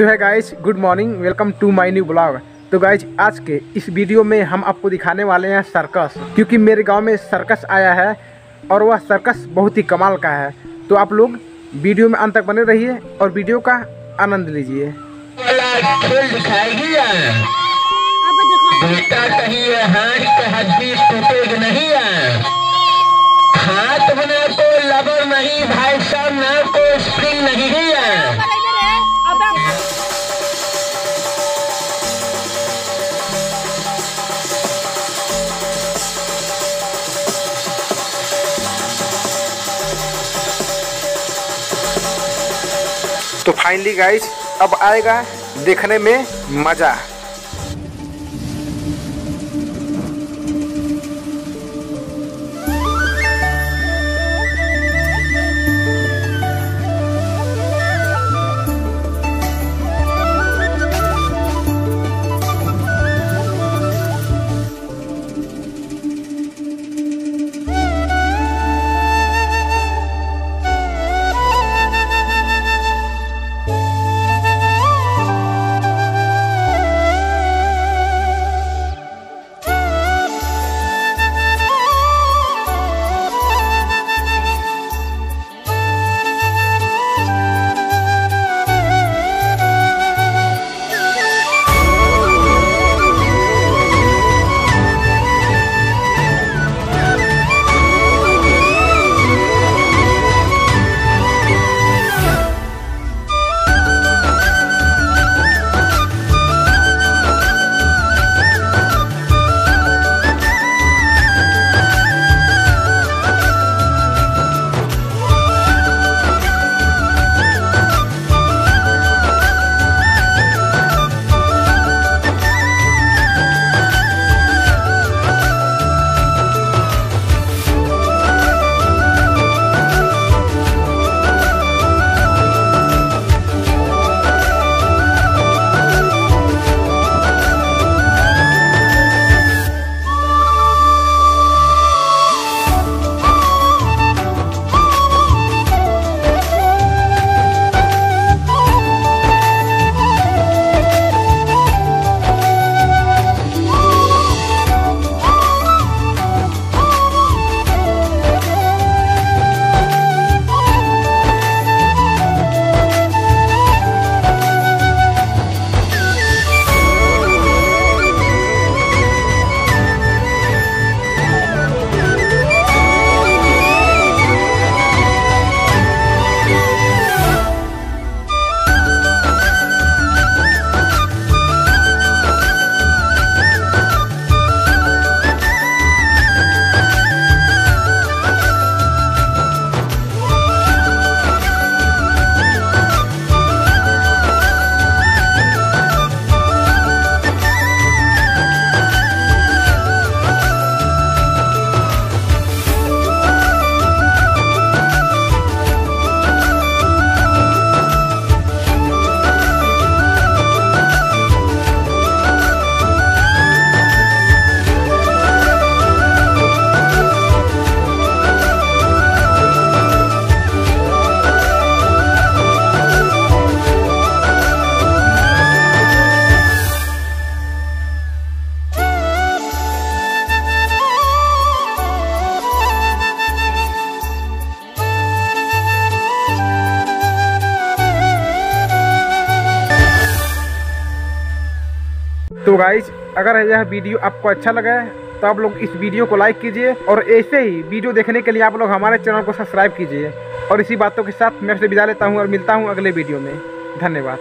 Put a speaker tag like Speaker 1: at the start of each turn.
Speaker 1: So hi guys good morning welcome to my new blog तो guys आज के इस वीडियो में हम आपको दिखाने वाले हैं सर्कस क्योंकि मेरे गाँव में सर्कस आया है और वह सर्कस बहुत ही कमाल का है। तो आप लोग वीडियो में अंत तक बने रहिए और वीडियो का आनंद लीजिए।
Speaker 2: वाला खेल है
Speaker 1: तो फाइनली गाइस अब आएगा देखने में मज़ा। तो गाइज़ अगर यह वीडियो आपको अच्छा लगा है तो आप लोग इस वीडियो को लाइक कीजिए और ऐसे ही वीडियो देखने के लिए आप लोग हमारे चैनल को सब्सक्राइब कीजिए। और इसी बातों के साथ मैं आपसे विदा लेता हूँ और मिलता हूँ अगले वीडियो में। धन्यवाद।